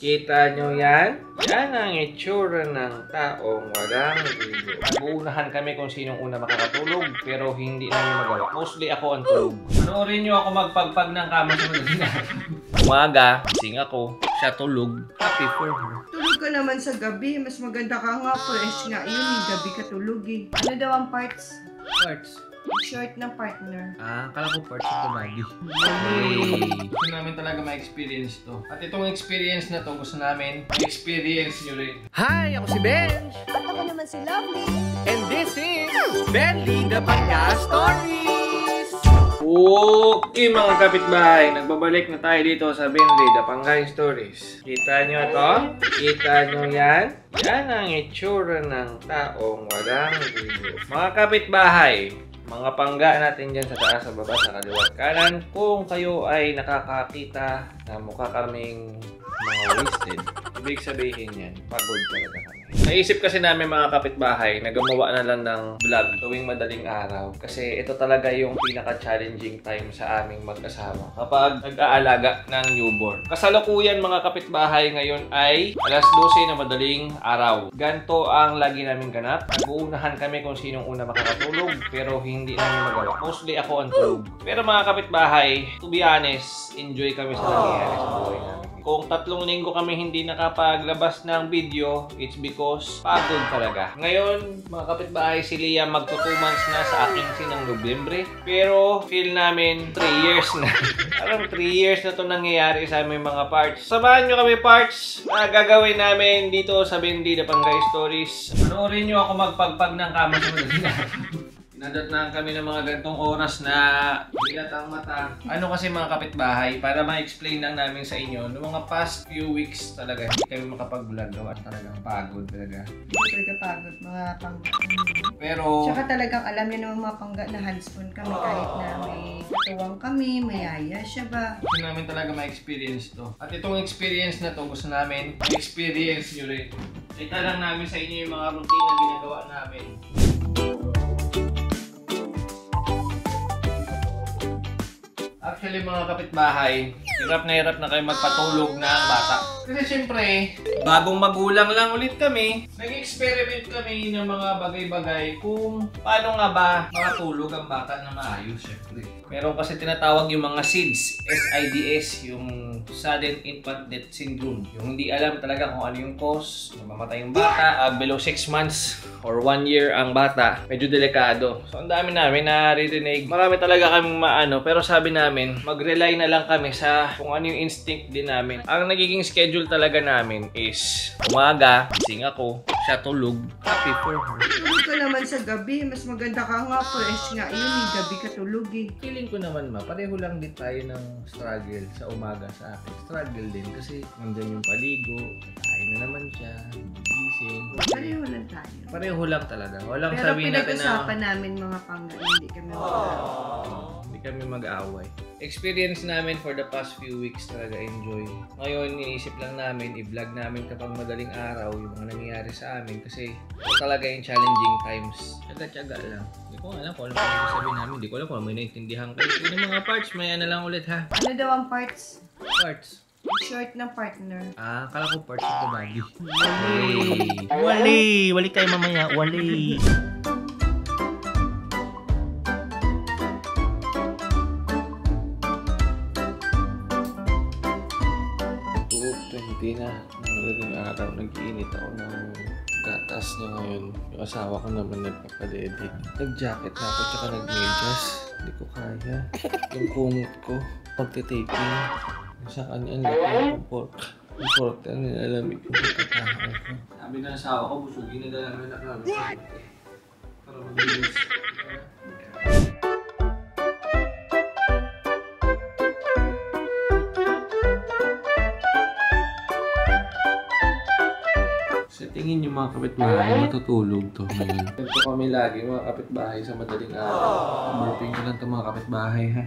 Kita nyo yan? Yan ang itsura ng taong walang ligo. Nag-uunahan kami kung sinong una makakatulog, pero hindi namin magawa. Mostly ako ang tulog. Panoorin nyo ako magpagpag ng kama sa araw. Umaga, sing ako, siya tulog. Happy for her. Tulog ka naman sa gabi. Mas maganda ka nga. Fresh nga yun. Gabi ka tulog eh. Ano daw ang parts? Parts. Short ng partner. Ah, kala ko parts of the body. Hey! Gusto namin talaga ma-experience to. At itong experience na to, gusto namin ma-experience nyo rin. Hi! Ako si Benj! At ako naman si Lovely. And this is Bentley the Panga Stories! Okay mga kapitbahay, nagbabalik na tayo dito sa Bentley the Pangay Stories. Kita nyo to? Kita nyo yan? Yan ang itsura ng taong walang ligo. Mga kapitbahay, mga pangga natin dyan sa taas, sa baba, sa kaliwa kanan. Kung kayo ay nakakakita na mukha kaming mga wasted, ibig sabihin yan, pagod talaga kami. Naisip kasi namin mga kapitbahay na gumawa na lang ng vlog tuwing madaling araw kasi ito talaga yung pinaka-challenging time sa aming mag-asawa kapag nag-aalaga ng newborn. Kasalukuyan mga kapitbahay ngayon ay alas 12 na madaling araw. Ganto ang lagi namin ganap. Nag-uunahan kami kung sinong una makakatulog pero hindi namin magawa. Mostly ako ang tulog. Pero mga kapitbahay, to be honest, enjoy kami sa nangyayari sa buhay namin. Kung tatlong linggo kami hindi nakapaglabas ng video, it's because pagod talaga. Ngayon, mga kapitbahay, si Lia magto 2 months na sa aking sinang Nobyembre. Pero feel namin 3 years na. Parang 3 years na to nangyayari sa aming mga parts. Samahan nyo kami parts na gagawin namin dito sa Bendy the Pangay Stories. Panoorin nyo ako magpagpag ng kama sa araw. Nadot na kami ng mga gantong oras na bilat ang mata. Ano kasi mga kapitbahay, para ma-explain lang namin sa inyo, noong mga past few weeks talaga, hindi kami makapag-vlog gawa talagang pagod talaga. Hindi talaga pagod mga pangga. Pero, Tsaka talagang alam niyo naman mga pangga na hands-on kami kahit na may katuwang kami, mayaya siya ba? gusto namin talaga ma-experience to. At itong experience na to, gusto namin ma-experience nyo rin. Kita lang namin sa inyo yung mga routine na ginagawa namin. Actually mga kapitbahay, hirap na hirap na kayo magpatulog ng bata. Kasi syempre, bagong magulang lang ulit kami, nag-experiment kami ng mga bagay-bagay kung paano nga ba makatulog ang bata na maayos syempre. Meron kasi tinatawag yung mga SIDS, SIDS, yung Sudden Infant Death Syndrome. Yung hindi alam talaga kung ano yung cause, mamamatay yung bata, ah, below 6 months or 1 year ang bata, medyo delikado. So ang dami namin naririnig. Marami talaga kaming maano, pero sabi namin, mag-rely na lang kami sa kung ano yung instinct din namin. Ang nagiging schedule talaga namin is umaga, gising ako, siya tulog, happy for her. Tulog ka naman sa gabi. Mas maganda ka nga. Fresh nga yun eh. Gabi ka tulog eh. Feeling ko naman ma, pareho lang din tayo ng struggle sa umaga sa akin. Struggle din kasi nandyan yung paligo, kain na naman siya, gising. Pareho lang tayo. Pareho lang talaga. Walang Pero sabihin natin na pinag-usapan namin mga pangga, hindi kami hindi kami mag-away. Experience namin for the past few weeks talaga enjoy. Ngayon, iniisip lang namin, i-vlog namin kapag madaling araw yung mga nangyayari sa amin kasi ito talaga yung challenging times. Tsaga-tsaga lang. Hindi ko alam kung ano pa yung sabihin namin. Hindi ko alam kung may naintindihan kayo. Sige mga parts, may ano lang ulit ha. Ano daw ang parts? Parts. Short ng partner. Ah, kala ko parts of the body. Wali. Wali. Wali tayo mamaya. Wali. Nag-iinit ako ng gatas niya ngayon. Yung asawa ko naman nagpapadede. Nag-jacket na ako, tsaka nag-medyas. Hindi ko kaya. Yung kumot ko, pagtitaping. Sa kanya, ang laki ng pork. Yung pork na nilalamig ko. Sabi ng asawa ko, busugin na dala namin namin. Para mabilis. Tingin yung mga kapitbahay, matutulog to ngayon. Ganito kami lagi mga kapitbahay sa madaling araw. Burping ko lang to mga kapitbahay ha.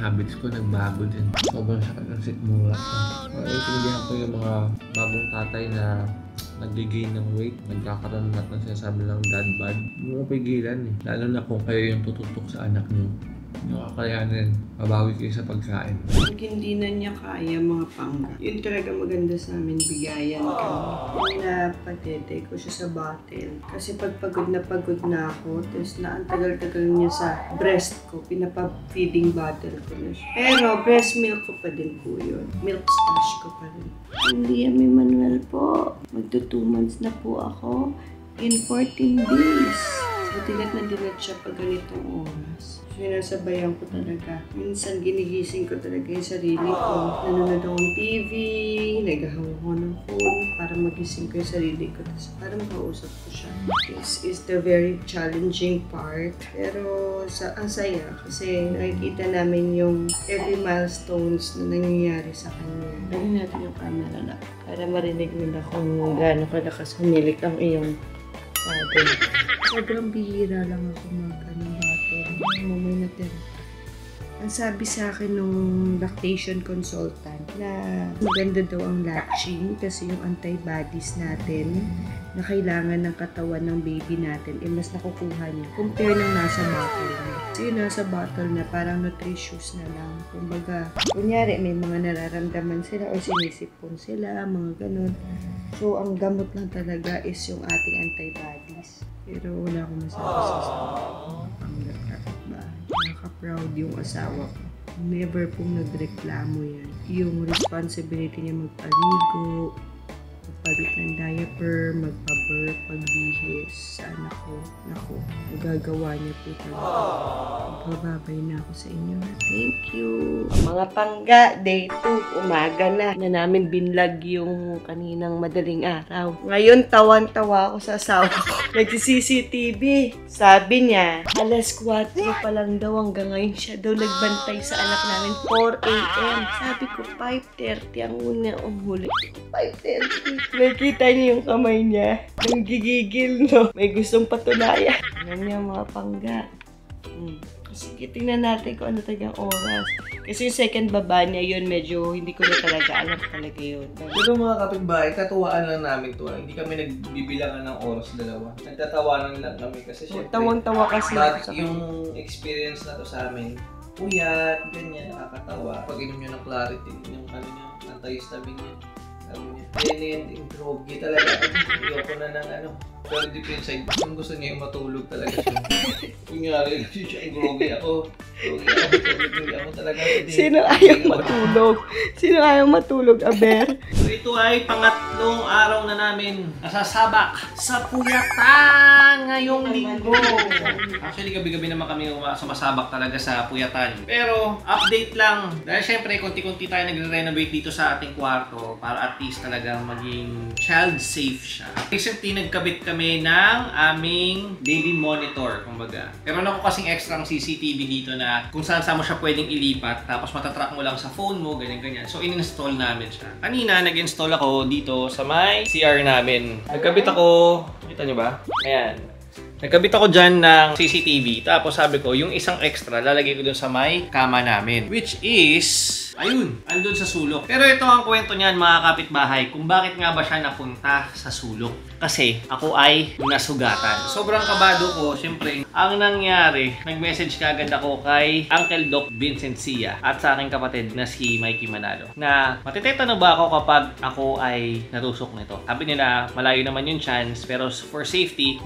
Habits ko nagbago din. Sobrang sakit ng sikmura ko. Oh, Naiintindihan ko yung mga bagong tatay na nag-gain ng weight, nagkakaroon lahat ng sinasabi lang dad bod. Hindi mo pigilan eh. Lalo na kung kayo yung tututok sa anak niyo. Yung kakayanin, babawi kayo sa pagkain. Pag hindi na niya kaya mga pangga, yun talaga maganda sa amin, bigayan kami. Pinapatete ko siya sa bottle. Kasi pag pagod na pagod na ako, tapos na ang tagal-tagal niya sa breast ko, pinapa-feeding bottle ko na siya. Pero breast milk ko pa din po yun. Milk stash ko pa rin. Hindi, Ami Manuel po. Magto 2 months na po ako in 14 days. So, dilat na dilat siya pag ganitong oras. Sinasabayan ko talaga. Minsan ginigising ko talaga yung sarili ko. Nanonood akong TV, naghahawa ko ng phone para magising ko yung sarili ko. Tapos para makausap ko siya. This is the very challenging part. Pero sa, ang saya kasi nakikita namin yung every milestones na nangyayari sa kanya. Lagyan natin yung camera na para marinig nila kung gaano kalakas humilik ang iyong father. Sobrang bihira lang ako mag-ano battle. Mamay natin. Ang sabi sa akin nung lactation consultant na maganda daw ang latching kasi yung antibodies natin na kailangan ng katawan ng baby natin eh mas nakukuha niya compare ng nasa bottle na. Kasi yung nasa bottle na parang nutritious na lang. Kumbaga, kunyari may mga nararamdaman sila o sinisipon sila, mga ganun. So, ang gamot lang talaga is yung ating antibodies. Pero wala akong masabi sa asawa. Nakaka-proud yung asawa ko. Never pong nagreklamo yan. Yung responsibility niya magpaligo, magpalit ng diaper, magpa-birth, pagbihis sa anak ko. Naku, nagagawa niya po talaga. Magbababay na ako sa inyo. Thank you. Mga pangga, day 2, umaga na, na namin binlag yung kaninang madaling araw. Ngayon, tawan-tawa ako sa asawa ko. Nagsi-CCTV. Sabi niya, alas 4 pa lang daw hanggang ngayon siya daw nagbantay sa anak namin 4 a.m. Sabi ko, 5.30 ang una umuli. 5.30. Nakita niyo yung kamay niya. Nanggigigil, no? May gustong patunayan. Ano niya mga pangga. Hmm. Sige, tingnan natin kung ano talagang oras. Kasi yung second baba niya yun, medyo hindi ko na talaga alam talaga yun. Pero mga kapitbahay, katuwaan lang namin to. Hindi kami nagbibilangan ng oras dalawa. Nagtatawanan lang kami kasi syempre, Tawang-tawa kasi But yung experience na to sa amin, puyat, ganyan, nakakatawa. Pag inom niyo ng clarity, yung ano niya, anti-histamine niya. Lenin, yung drogi talaga. Ayoko na ng ano. Pero deep inside, kung gusto niya yung matulog talaga siya. Kunyari, kasi siya yung drogi ako. Drogi ako, drogi ako talaga. Hindi. Sino ayaw matulog? Sino ayaw matulog, Aber? So ito ay pangatlong araw na namin nasasabak sa Puyatan ngayong linggo. Actually, gabi-gabi naman kami uma- sumasabak talaga sa Puyatan. Pero, update lang. Dahil syempre, konti-konti tayo nagre-renovate dito sa ating kwarto para at least talagang maging child safe siya. Recently, nagkabit kami ng aming baby monitor, kumbaga. Meron ako kasing extra CCTV dito na kung saan saan mo siya pwedeng ilipat tapos matatrack mo lang sa phone mo, ganyan-ganyan. So, in-install namin siya. Kanina, nag-install ako dito sa may CR namin. Nagkabit ako, kita nyo ba? Ayan. Nagkabit ako dyan ng CCTV. Tapos sabi ko, yung isang extra, lalagay ko dun sa may kama namin. Which is, ayun, andun sa sulok. Pero ito ang kwento niyan mga kapitbahay, kung bakit nga ba siya napunta sa sulok. Kasi ako ay nasugatan. Sobrang kabado ko, syempre. Ang nangyari, nag-message kagad ako kay Uncle Doc Vincent Sia at sa aking kapatid na si Mikey Manalo na matitetano ba ako kapag ako ay natusok nito. Sabi nila, malayo naman yung chance pero for safety,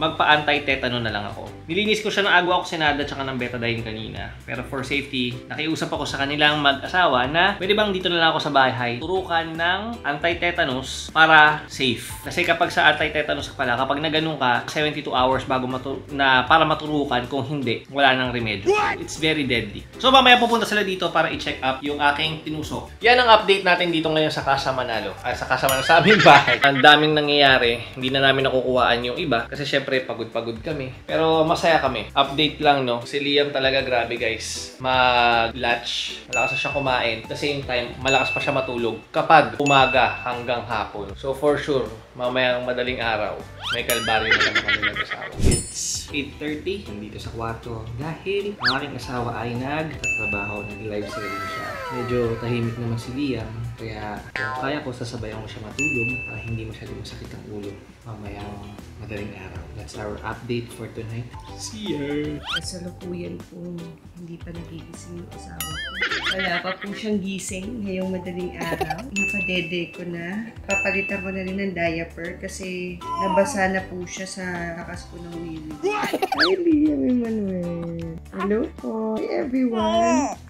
magpa-anti-tetano na lang ako. Nilinis ko siya ng agwa oxinada at ng betadine kanina. Pero for safety, nakiusap ako sa kanilang mag-asawa na pwede bang dito na lang ako sa bahay turukan ng anti-tetanus para safe. Kasi kapag sa anti-tetanus ka pala, kapag naganon ka, 72 hours bago matu- na para maturukan kung hindi, wala nang remedyo. It's very deadly. So mamaya pupunta sila dito para i-check up yung aking tinusok. Yan ang update natin dito ngayon sa Casa Manalo. Ay, sa Casa Manalo, sa aming bahay. Ang daming nangyayari. Hindi na namin nakukuhaan yung iba kasi syempre pagod-pagod kami. Pero masaya kami. Update lang, no? Si Liam talaga grabe, guys. Mag-latch. Malakas na siya kumain. At the same time, malakas pa siya matulog kapag umaga hanggang hapon. So for sure, mamayang madaling araw, may kalbaryo na naman kami mag-asawa. It's 8.30, nandito sa kwarto dahil ang aking asawa ay nagtatrabaho, nag-live selling siya. Medyo tahimik naman si Liam, kaya kung kaya ko, sasabayan ko siya matulog para hindi masyado masakit ang ulo mamayang madaling araw. That's our update for tonight. See ya! Kasalukuyan po, hindi pa nagigising yung asawa ko. Wala pa po siyang gising ngayong madaling araw. Napadede ko na. Papalitan ko na rin ng diaper kasi nabasa na po siya sa lakas po ng wiwi. Hi, Liam Emmanuel. Hello po. Hi, everyone.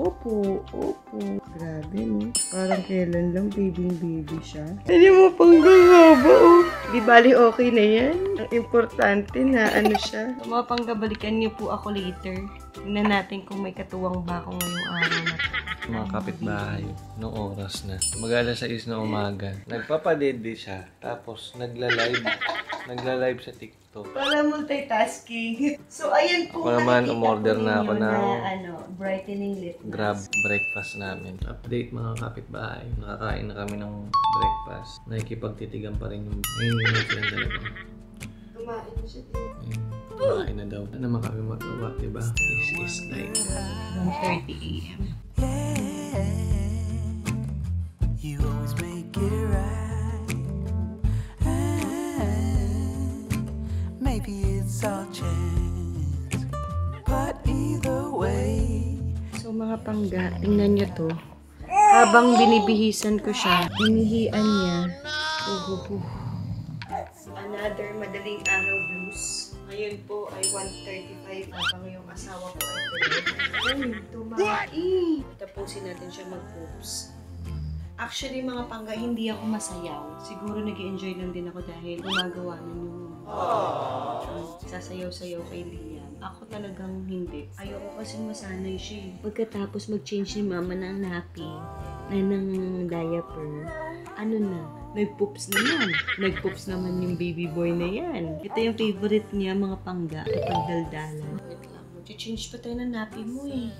Opo, opo. Grabe, no? Parang kailan lang baby-baby siya. Hindi mo pang gagaba, oh. Di bali okay na yan. Ang importante na ano siya. Mga panggabalikan niyo po ako later. Tingnan natin kung may katuwang ba ako ngayong araw na to. Mga kapitbahay, noong oras na. Mag-alas 6 na umaga. Nagpapadede siya. Tapos nagla-live. Nagla-live sa TikTok. Para multitasking. So, ayan po. Ako naman, umorder na ako ng ano, brightening lip mask. Grab breakfast namin. Update mga kapitbahay. Nakakain na kami ng breakfast. Nakikipagtitigan pa rin yung ngayon yung dalawa. Kumain na siya din. Ayun, Kumain na daw. Ano naman kami magawa, diba? This is like 1.30 a.m. mga pangga, tingnan nyo to. Habang binibihisan ko siya, binihian niya. Uhuhu. Another madaling araw blues. Ngayon po ay 1.35 habang yung asawa ko ay tulog. Uy, tumaki. Tapusin natin siya mag-poops. Actually, mga pangga, hindi ako masayaw. Siguro nag enjoy lang din ako dahil gumagawa na yung sasayaw-sayaw kay Liam. Ako talagang hindi. Ayoko kasi masanay siya eh. Pagkatapos mag-change ni mama ng nappy, na ng diaper, ano na, nag-poops naman. Nag-poops naman yung baby boy na yan. Ito yung favorite niya, mga pangga, kapag daldalan. Wait lang, mag-change pa tayo ng nappy mo eh.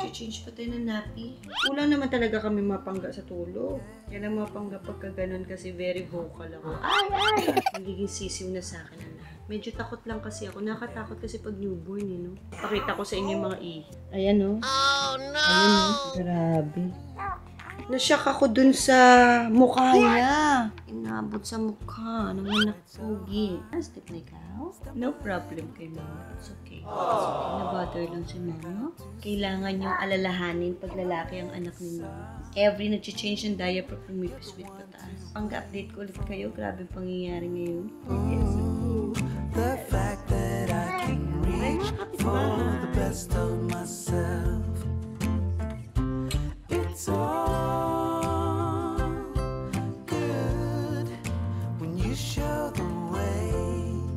Mag-change pa tayo ng nappy. Kulang naman talaga kami mapangga sa tulog. Yan ang mapangga pagka ganun kasi very vocal ako. Ay, ay! Nagiging sisiw na sa akin ang lahat. Medyo takot lang kasi ako. Nakatakot kasi pag newborn eh, no? Pakita ko sa inyo yung mga i. Ayan, no? Oh, no! Ayan, no? Grabe. Nasyak ako dun sa mukha niya. Inabot sa mukha anak pogi. Ah, step na ikaw? No problem kay mama. It's okay. It's okay. Na-bother lang si mama. Kailangan yung alalahanin pag lalaki ang anak ninyo. Every nag-change ng diaper, pumipis with pataas. Pang-update ko ulit kayo. Grabe ang pangyayari ngayon. Yes. the fact that I can reach for the best of myself. It's all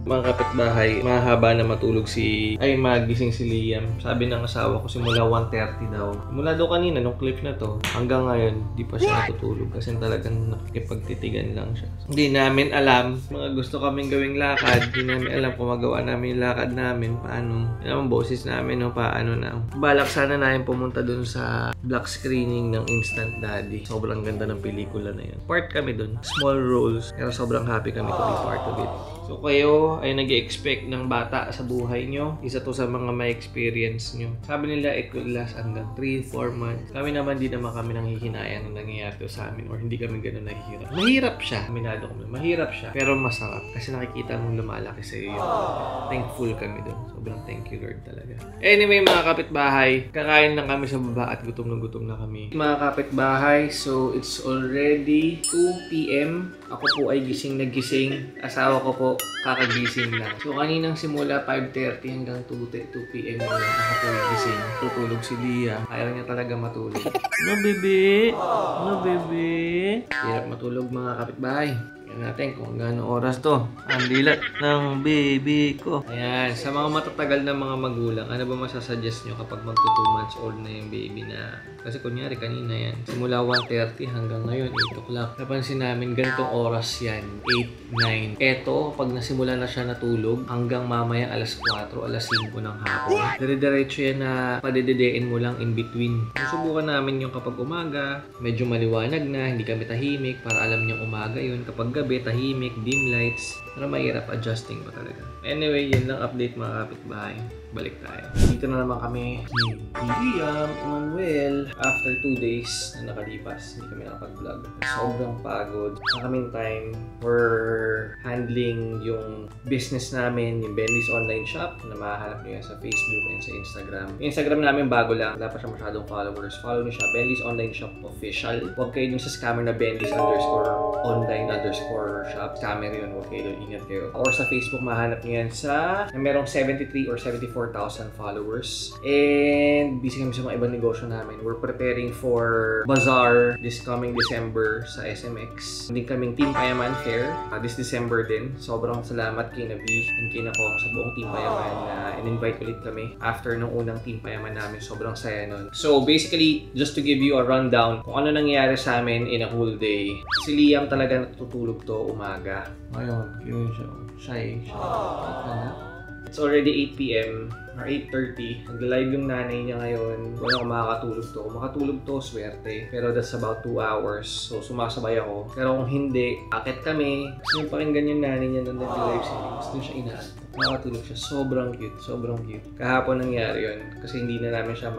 mga kapitbahay, mahaba na matulog si, ay magising si Liam. Sabi ng asawa ko simula 1.30 daw. Mula daw kanina, nung clip na to, hanggang ngayon, di pa siya natutulog kasi talagang nakikipagtitigan lang siya. Hindi namin alam, mga gusto kaming gawing lakad, hindi namin alam kung magawa namin yung lakad namin, paano. Yan naman boses namin, no, paano na. Balak sana namin pumunta dun sa black screening ng Instant Daddy. Sobrang ganda ng pelikula na yun. Part kami dun, small roles, pero sobrang happy kami to be part of it. So kayo ay nag expect ng bata sa buhay nyo. Isa to sa mga may experience nyo. Sabi nila it could last hanggang 3-4 months. Kami naman di naman kami nanghihinayang ng nangyayari sa amin or hindi kami ganun nahihirap. Mahirap siya. Aminado kami. Mahirap siya. Pero masarap. Kasi nakikita mong lumalaki sa iyo. Thankful kami doon. Sobrang thank you Lord talaga. Anyway mga kapitbahay, kakain lang kami sa baba at gutom na gutom na kami. Mga kapitbahay, so it's already 2 p.m. Ako po ay gising na gising. Asawa ko po kakagising lang. So kaninang simula 5.30 hanggang 2, 2 p.m. na lang ako po ay gising. Tutulog si Lia. Ayaw niya talaga matulog. No, bebe? No, bebe? Hirap matulog mga kapitbahay. Tingnan natin kung gaano oras to. Ang dilat ng baby ko. Ayan, sa mga matatagal na mga magulang, ano ba masasuggest nyo kapag magto 2 months old na yung baby na... Kasi kunyari kanina yan, simula 1.30 hanggang ngayon, 8 o'clock. Napansin namin ganitong oras yan, 8, 9. Eto, pag nasimula na siya natulog, hanggang mamaya alas 4, alas 5 ng hapon. Dire-diretso yan na padededein mo lang in between. Susubukan namin yung kapag umaga, medyo maliwanag na, hindi kami tahimik, para alam niyang umaga yun. Kapag gabi, tahimik, dim lights, Pero mahirap adjusting pa talaga. Anyway, yun lang update mga kapitbahay. Balik tayo. Dito na naman kami ni Liam Manuel. After two days na nakalipas, hindi kami nakapag-vlog. Sobrang pagod. Sa kaming time, we're handling yung business namin, yung Bendy's online shop na mahanap nyo yan sa Facebook and sa Instagram. Instagram namin bago lang. Wala pa siya masyadong followers. Follow nyo siya, Bendy's online shop official. Huwag kayo dun sa scammer na Bendy's underscore online underscore shop. Scammer yun. Huwag kayo dun. Ingat kayo. Or sa Facebook, mahanap nyo yan sa na merong 73 or 74,000 followers. And busy kami sa mga ibang negosyo namin. We're preparing for Bazaar this coming December sa SMX. Hindi kaming Team Payaman Fair uh, this December din. Sobrang salamat kay Nabi and kay Nako sa buong Team Payaman na in-invite ulit kami after nung unang Team Payaman namin. Sobrang saya nun. So basically, just to give you a rundown kung ano nangyari sa amin in a whole day. Si Liam talaga natutulog to umaga. Ngayon, yun siya. Shy. Shy. It's already 8pm or 8.30. Nag-live yung nanay niya ngayon. Kung ako makakatulog to. Makatulog to, swerte. Pero that's about 2 hours. So, sumasabay ako. Pero kung hindi, akit kami. Gusto niyo pakinggan yung nanay niya nung nag-live si Gusto siya inaantok. Makakatulog siya. Sobrang cute. Sobrang cute. Kahapon nangyari yun. Kasi hindi na namin siya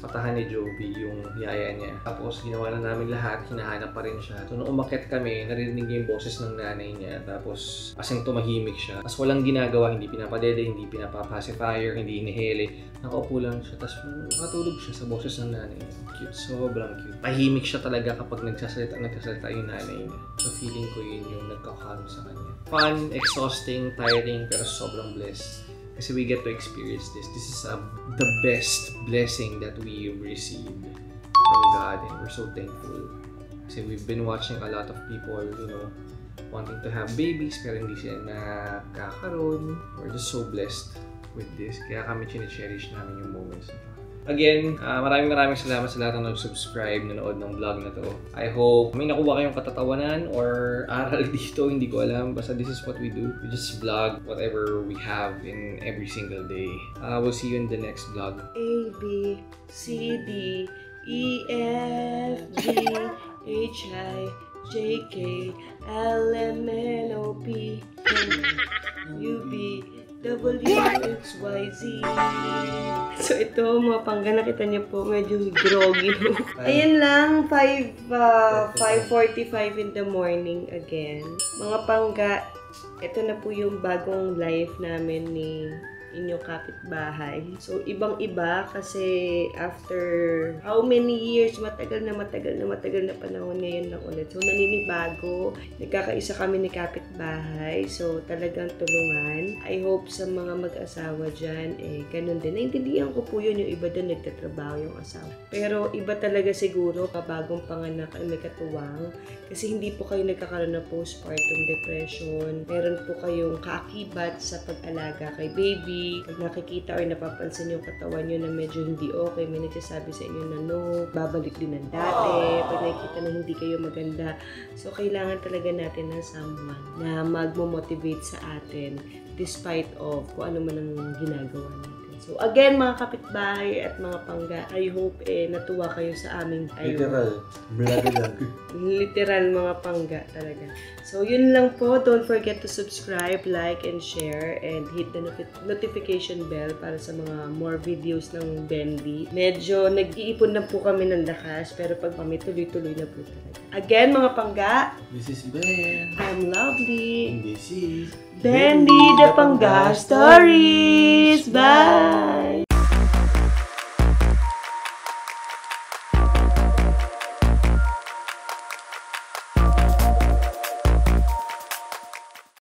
mapatahan ni Joby yung yaya niya. Tapos, ginawa na namin lahat. Hinahanap pa rin siya. So, nung umakyat kami, narinig niya yung boses ng nanay niya. Tapos, asing tumahimik siya. Tapos, walang ginagawa. Hindi pinapadede, hindi pinapapacifier, hindi inihele. Nakaupo lang siya. Tapos, nakatulog siya sa boses ng nanay niya. Cute. Sobrang cute. Tahimik siya talaga kapag nagsasalita, nagsasalita yung nanay niya. So, feeling ko yun yung nagkakalm sa kanya. Fun, exhausting, tiring, pero sobrang blessed. Kasi we get to experience this. This is a, the best blessing that we received from God and we're so thankful. Kasi we've been watching a lot of people, you know, wanting to have babies pero hindi sila nakakaroon. We're just so blessed with this. Kaya kami chine-cherish namin yung moments na. Again, ah, maraming maraming salamat sa lahat ng nag-subscribe, nanood ng vlog na to. I hope may nakuha kayong katatawanan or aral dito, hindi ko alam. Basta this is what we do. We just vlog whatever we have in every single day. Uh, we'll see you in the next vlog. A, B, C, D, E, F, G, H, I, J, K, L, M, N, O, P, Q, U, V, W, X, Y, Z. So ito, mga pangga, nakita niyo po, medyo groggy. Ayan lang, 5, uh, 5.45 in the morning again. Mga pangga, ito na po yung bagong life namin ni inyong kapitbahay. So, ibang-iba kasi after how many years, matagal na matagal na matagal na panahon ngayon lang ulit. So, naninibago. Nagkakaisa kami ni kapitbahay. So, talagang tulungan. I hope sa mga mag-asawa dyan, eh, ganun din. Naintindihan ko po yun, yung iba doon nagtatrabaho yung asawa. Pero iba talaga siguro, kabagong panganak ay may katuwang. Kasi hindi po kayo nagkakaroon ng postpartum depression. Meron po kayong kaakibat sa pag-alaga kay baby. Pag nakikita or napapansin yung katawan nyo na medyo hindi okay, may nagsasabi sa inyo na no, babalik din ng dati. Pag nakikita na hindi kayo maganda. So, kailangan talaga natin ng someone na magmo-motivate sa atin despite of kung ano man ang ginagawa natin. So, again, mga kapitbahay at mga pangga, I hope eh, natuwa kayo sa aming ayun. Blaga-lag. Literal mga pangga talaga. So, yun lang po. Don't forget to subscribe, like, and share. And hit the noti- notification bell para sa mga more videos ng Bendy. Medyo nag-iipon na po kami ng lakas. Pero pag kami tuloy-tuloy na po talaga. Again, mga pangga, This is Ben. I'm lovely. And this is Bendy the Pangga Stories! Bye!